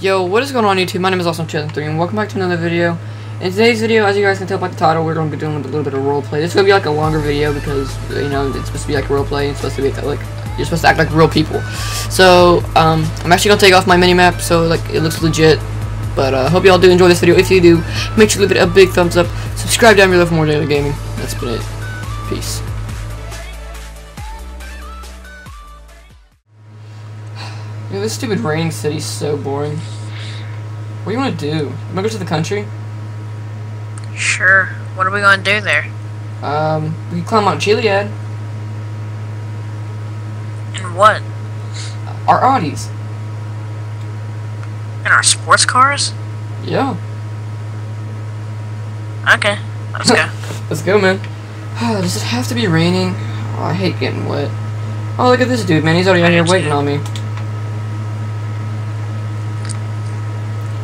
Yo, what is going on YouTube? My name is Awesome2003 and welcome back to another video. In today's video, as you guys can tell by the title, we're going to be doing a little bit of roleplay. This is going to be like a longer video because, you know, it's supposed to be like roleplay. It's supposed to be like, you're supposed to act like real people. So, um, I'm actually going to take off my mini-map so, like, it looks legit. But, uh, hope y'all do enjoy this video. If you do, make sure to leave it a big thumbs up. Subscribe down below for more daily gaming. That's been it. Peace. Dude, this stupid raining city's so boring. What do you want to do? You want to go to the country? Sure. What are we going to do there? Um, we can climb Mount Chiliad. And what? Our Audis. And our sports cars? Yeah. Okay. Let's go. Let's go, man. Does it have to be raining? Oh, I hate getting wet. Oh, look at this dude, man. He's already out here waiting on me.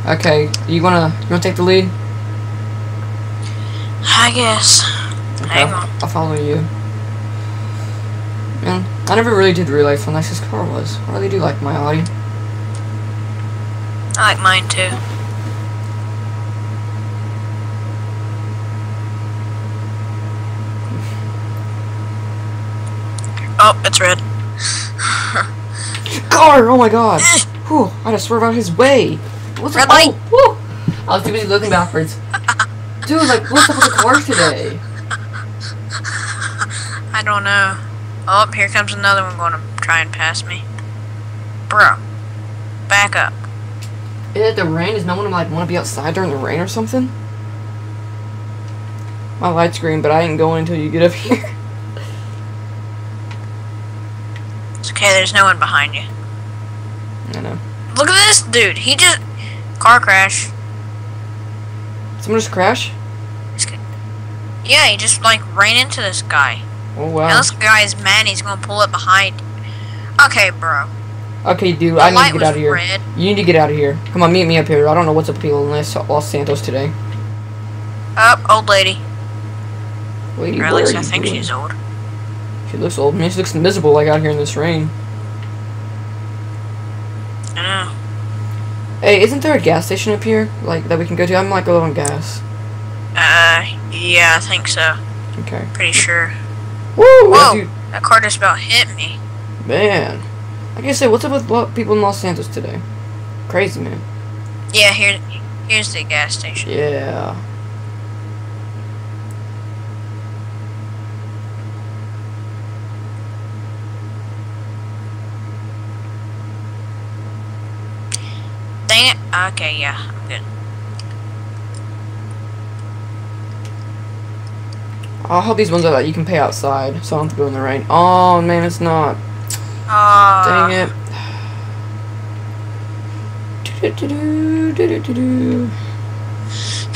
Okay, you wanna you wanna take the lead? I guess. Okay, I'll, follow you. Man, I never really did realize how nice this car was. I really do like my Audi. I like mine too. Oh, it's red. Car! Oh my god! Whew, I had to swerve out his way. What's Red up? light. Oh. I was too busy looking backwards. Dude, like, what's up with the cars today? I don't know. Oh, here comes another one going to try and pass me. Bro. Back up. Is it the rain? Does no one like want to be outside during the rain or something? My light's green, but I ain't going until you get up here. It's okay, there's no one behind you. I know. Look at this dude. He just... Car crash. Someone just crash? He's g- Yeah, he just like ran into this guy. Oh Now wow. this guy's mad. He's gonna pull up behind. Okay, bro. Okay, dude, The I need to get out of here. red. You need to get out of here. Come on, meet me up here. I don't know what's up with people in Los Santos today. Up, old lady. Lady, Or at least I think doing? she's old. She looks old. Man, she looks miserable like out here in this rain. I know. Hey, isn't there a gas station up here? Like, that we can go to? I'm like low on gas. Uh, yeah, I think so. Okay. Pretty sure. Woo! Whoa! That car just about hit me. man. Like I said, what's up with people in Los Santos today? Crazy, man. Yeah, here, here's the gas station. Yeah. Dang it. Okay, yeah, I'm good. I hope these ones are that you can pay outside, so I don't have to go in the rain. Oh, man, it's not. Uh, Dang it.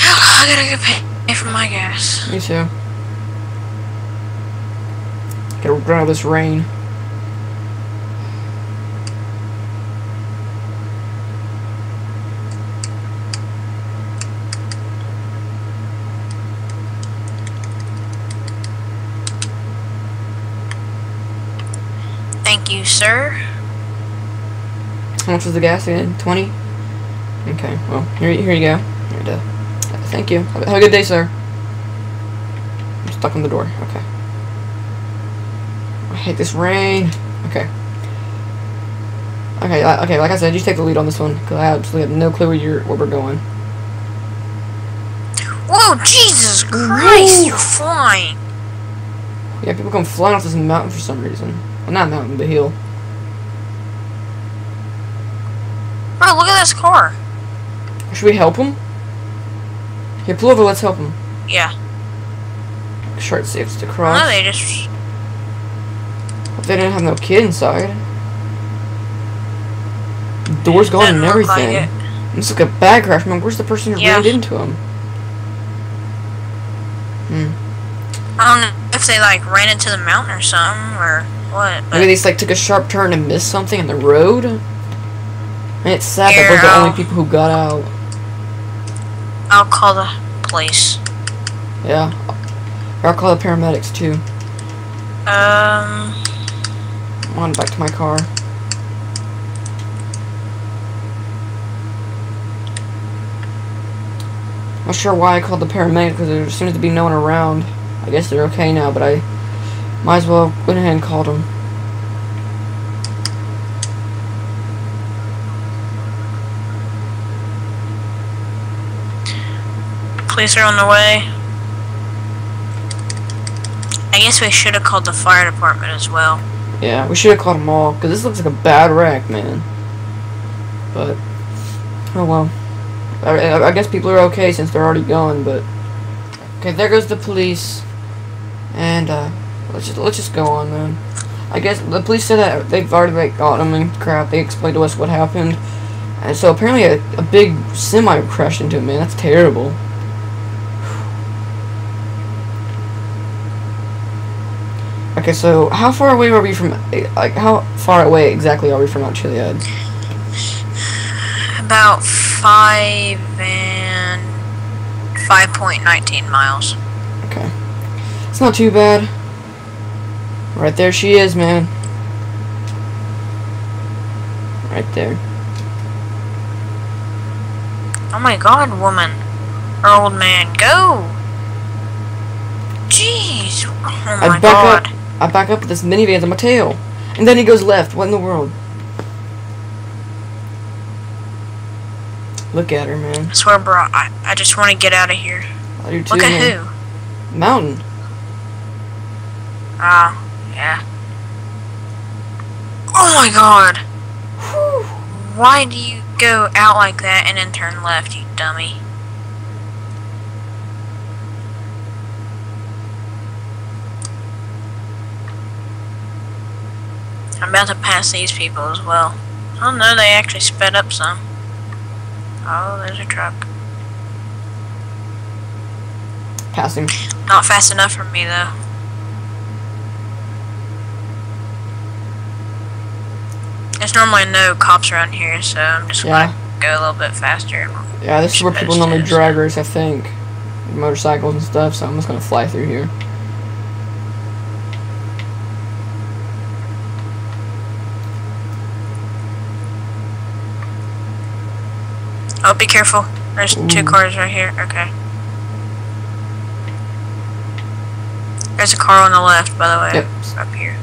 I gotta go pay, pay for my gas. Me too. Gotta run out of this rain. Thank you, sir. How much was the gas again? 20? Okay, well, here, here you go. Here is. Thank you. Have a have a good day, sir. I'm stuck in the door. Okay. I hate this rain. Okay. Okay, okay, like I said, you take the lead on this one, because I absolutely have no clue where, you're, where we're going. Whoa, Jesus Christ, you're flying. Yeah, people come flying off this mountain for some reason. Well, not mountain, but hill. Bro, look at this car. Should we help him? Here, pull over, let's help him. Yeah. Short saves to cross. No, they just... Hope they didn't have no kid inside. Doors gone and look like everything. it. It's like a bag crash, man. Where's the person who Yeah. ran into him? Hmm. I don't know if they like ran into the mountain or something or what. But Maybe they just, like took a sharp turn and missed something in the road. It's sad Here, that we're the I'll... only people who got out. I'll call the police. Yeah. I'll call the paramedics too. Um. On back to my car. Not sure why I called the paramedics because there seems to be no one around. I guess they're okay now, but I might as well go ahead and call them. Police are on the way. I guess we should have called the fire department as well. Yeah, we should have called them all because this looks like a bad wreck, man. But oh well. I, I- guess people are okay since they're already gone. But okay, there goes the police, and uh, let's just let's just go on then. I guess the police said that they've already like got them and crap. They explained to us what happened, and so apparently a, a big semi crashed into him. Man, that's terrible. Okay, so how far away are we from, like, how far away exactly are we from Mount Chiliad? About five and five point nineteen miles. Okay. It's not too bad. Right there she is, man. Right there. Oh my god, woman. Or old man, go! Jeez. Oh I my back god. up. I back up with this minivan on my tail. And then he goes left. What in the world? Look at her, man. I swear, bro, I, I just want to get out of here. I do too, Look at man. who. Mountain. Oh, yeah. Oh my god. Whew. Why do you go out like that and then turn left, you dummy? I'm about to pass these people as well. Oh no, they actually sped up some. Oh, there's a truck. Passing. Not fast enough for me though. There's normally no cops around here, so I'm just Yeah. gonna go a little bit faster. Yeah, this is where people normally drag race, I think. Motorcycles and stuff, so I'm just gonna fly through here. Oh, be careful. There's two cars right here. Okay. There's a car on the left, by the way. Yep. Up here.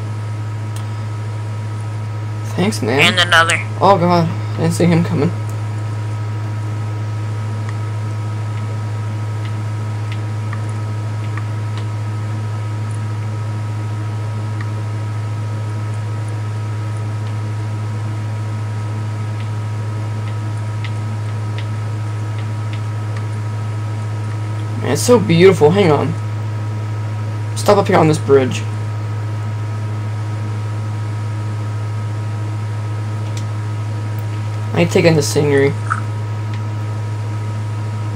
Thanks, man. And another. Oh god, I didn't see him coming. It's so beautiful. Hang on. Stop up here on this bridge. I take in the scenery.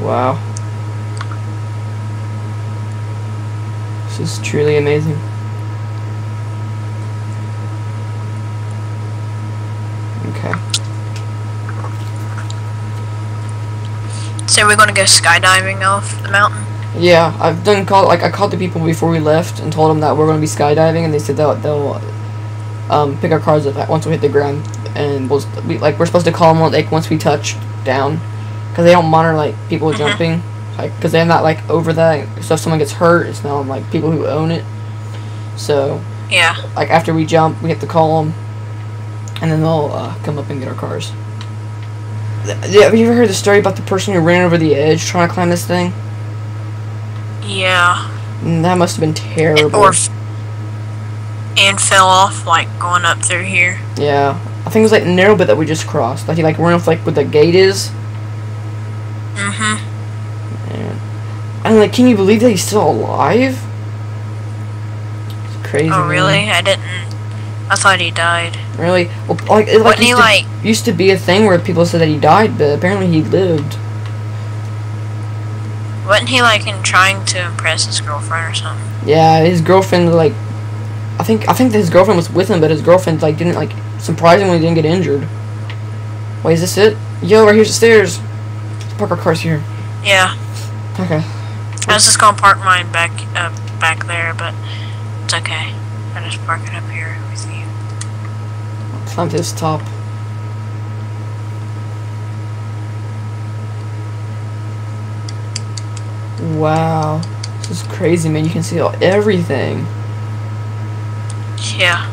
Wow. This is truly amazing. Okay. So we're gonna go skydiving off the mountain? Yeah, I've done call like I called the people before we left and told them that we're gonna be skydiving, and they said they'll they'll um, pick our cars up once we hit the ground, and we'll we, like we're supposed to call them like once we touch down, because they don't monitor like people Mhm. jumping, like because they're not like over that. So if someone gets hurt, it's now like people who own it. So Yeah. like after we jump, we have to call them, and then they'll uh, come up and get our cars. Yeah, have you ever heard the story about the person who ran over the edge trying to climb this thing? Yeah. Mm, That must have been terrible. Or f- and fell off like going up through here. Yeah, I think it was like the narrow bit that we just crossed. Like he like ran off like where the gate is. Mm-hmm. And, and like, can you believe that he's still alive? It's crazy. Oh man. really? I didn't. I thought he died. Really? Well, like it like Wasn't he to, like? used to be a thing where people said that he died, but apparently he lived. Wasn't he like in trying to impress his girlfriend or something? Yeah, his girlfriend like, I think I think his girlfriend was with him, but his girlfriend like didn't like surprisingly didn't get injured. Wait, is this it? Yo, right here's the stairs. Let's park our cars here. Yeah. Okay. I was just gonna park mine back uh, back there, but it's okay. I just park it up here with you. Climb to this top. Wow. This is crazy, man. You can see all, everything. Yeah.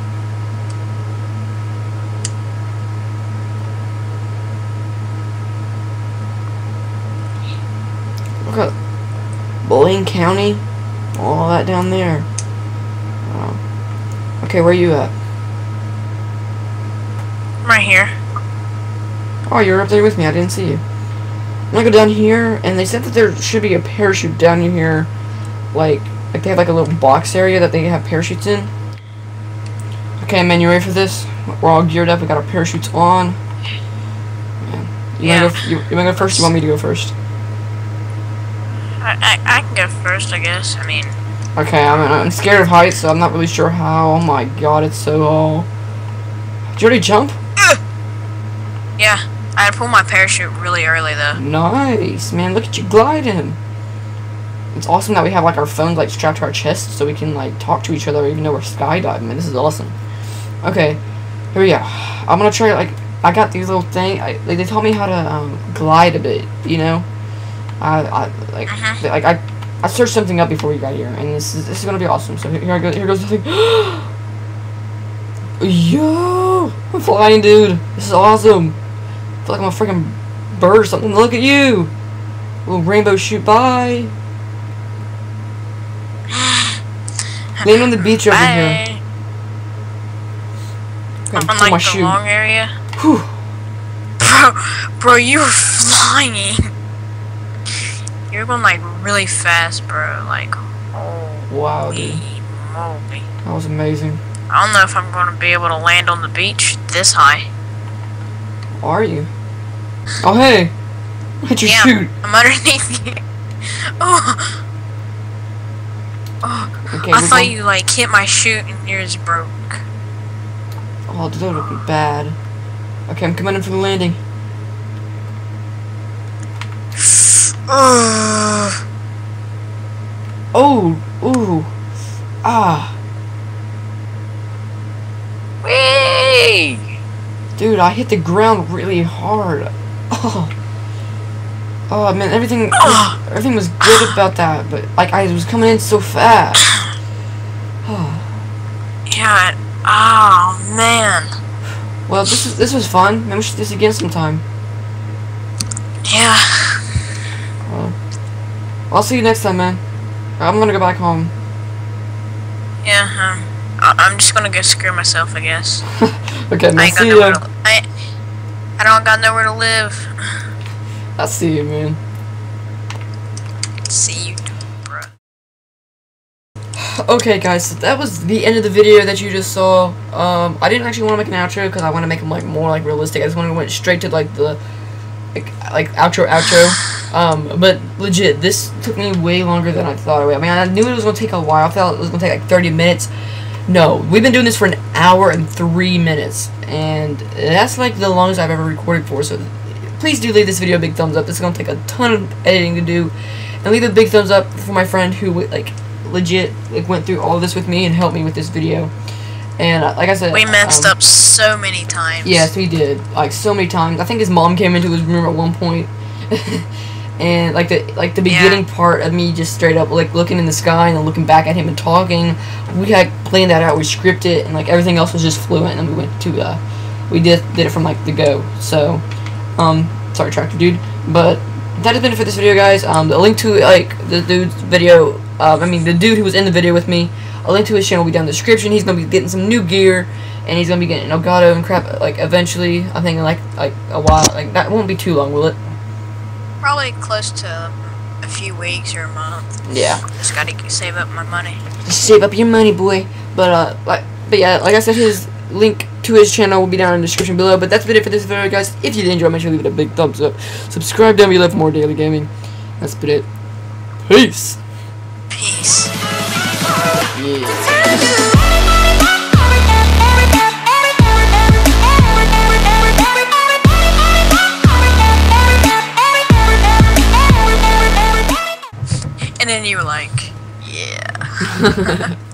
Look at Blaine County. All that down there. Wow. Okay, where you at? Right here. Oh, you're up there with me. I didn't see you. I'm gonna go down here, and they said that there should be a parachute down here, like, like they have like a little box area that they have parachutes in. Okay, man, you ready for this? We're all geared up. We got our parachutes on. Man, you Yeah. wanna go? You, you wanna go first? You want me to go first? I, I, I can go first, I guess. I mean, Okay, I'm I'm scared of heights, so I'm not really sure how. Oh my god, it's so. Did you already jump? yeah. Pull my parachute really early, though. Nice, man. Look at you gliding. It's awesome that we have like our phones like strapped to our chests so we can like talk to each other even though we're skydiving. Man, this is awesome. Okay, here we go. I'm gonna try like I got these little thing. I, like they taught me how to um, glide a bit. You know, I, I like Mhm. like I I searched something up before we got here, and this is this is gonna be awesome. So here, here I go. Here goes the thing. Yo, I'm flying, dude. This is awesome. Feel like I'm a freaking bird or something. Look at you. Little rainbow shoot by. Land on the beach over here. Bye. Gotta On like my the shoe. long area. Whew. Bro, bro, you're flying. You're going like really fast, bro. Like, holy Wow, dude. moly. That was amazing. I don't know if I'm going to be able to land on the beach this high. Are you? Oh, hey. Hit your yeah, shoot. I'm underneath you. Oh, oh Okay, I thought going- you like hit my chute and yours broke. Oh, dude, that would be bad. Okay, I'm coming in for the landing. Ugh. Oh, ooh. Ah. Whee! Dude, I hit the ground really hard. Oh. Oh man, everything Ugh. everything was good about that, but like I was coming in so fast. Oh. Yeah. Oh man. Well, this is this was fun. Maybe we should do this again sometime. Yeah. Well, I'll see you next time, man. I'm gonna go back home. Yeah. Um, I- I'm just gonna go screw myself, I guess. okay, I man. ain't got See to. I, I don't got nowhere to live. I'll see you, man. See you, bro. Okay, guys, so that was the end of the video that you just saw. Um, I didn't actually want to make an outro because I want to make them like more like realistic. I just want to went straight to like the like, like outro outro. Um, but legit, this took me way longer than I thought it would. I mean, I knew it was gonna take a while. I thought it was gonna take like 30 minutes. No, we've been doing this for an hour and three minutes, and that's like the longest I've ever recorded for. So please do leave this video a big thumbs up. This is gonna take a ton of editing to do, and leave a big thumbs up for my friend who like legit like went through all this with me and helped me with this video. And uh, like I said, We messed um, up so many times. Yes, we did. Like so many times. I think his mom came into his room at one point. and like the like the Yeah. beginning part of me just straight up like looking in the sky and then looking back at him and talking. We had planned that out. We scripted it and like everything else was just fluent. And we went to uh, we did did it from like the go. So, um, sorry, tractor dude. But that has been it for this video, guys. Um, the link to like the dude's video. Um, I mean the dude who was in the video with me. A link to his channel will be down in the description. He's gonna be getting some new gear, and he's gonna be getting Elgato and crap. Like eventually, I think in like like a while. Like that won't be too long, will it? Probably close to a few weeks or a month. Yeah. Just gotta save up my money. Save up your money, boy. But uh, like, but yeah, like I said, his link to his channel will be down in the description below. But that's been it for this video, guys. If you did enjoy, make sure to leave it a big thumbs up. Subscribe down below for more daily gaming. That's been it. Peace. Peace. Yeah. Then you were like, yeah.